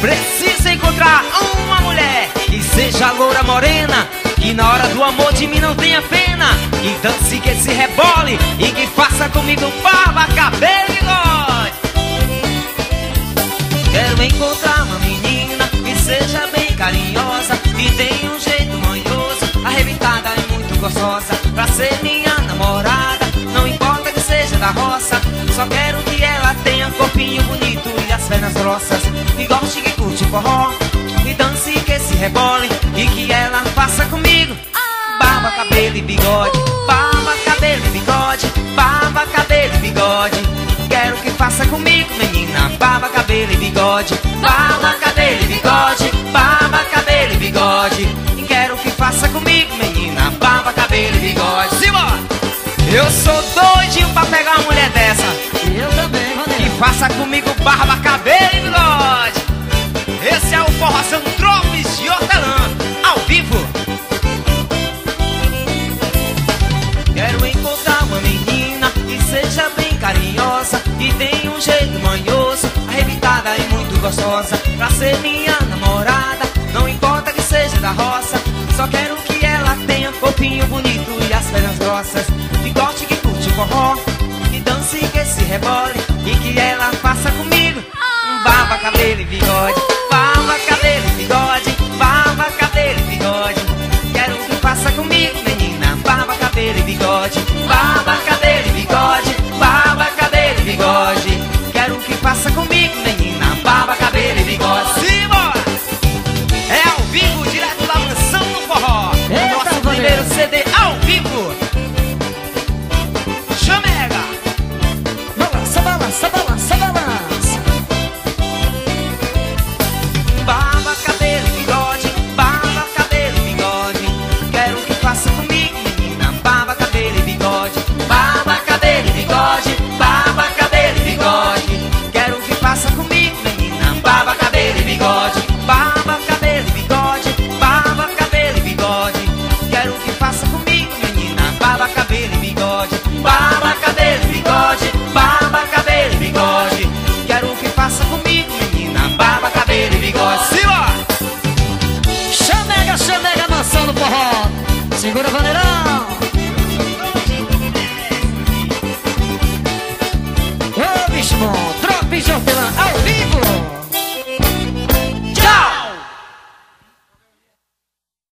Precisa encontrar uma mulher que seja loura morena. Que na hora do amor de mim não tenha pena. Que dance, que se rebole e que faça comigo barba, cabelo e bigode. Quero encontrar uma menina que seja bem carinhosa. Que tenha um jeito manhoso, arrebentada e muito gostosa. Pra ser minha namorada, não importa que seja da roça. Só quero que ela tenha corpinho bonito e as pernas grossas. E goste que curte forró. E dance que se rebole e que ela faça comigo barba, cabelo e bigode. Barba, cabelo e bigode. Barba, cabelo e bigode. Quero que faça comigo, menina. Barba, cabelo e bigode. Barba, cabelo e bigode. Barba, cabelo e bigode. Quero que faça comigo, menina. Barba, cabelo e bigode. Simbora! Eu sou doidinho pra pegar uma mulher dessa. Eu também, Que faça comigo barba, cabelo e bigode. Esse o Forração Tropes de Hortelã, ao vivo. Quero encontrar uma menina que seja bem carinhosa, que tenha um jeito manhoso, arrebitada e muito gostosa, pra ser minha namorada. Não importa que seja da roça, só quero que ela tenha corpinho bonito e as pernas grossas, que goste que curte forró, que dance que se rebole e que ela faça comigo um barba, cabelo e bigode, Segura, Vaneirão. Ô, bicho bom. Drop de hortelã.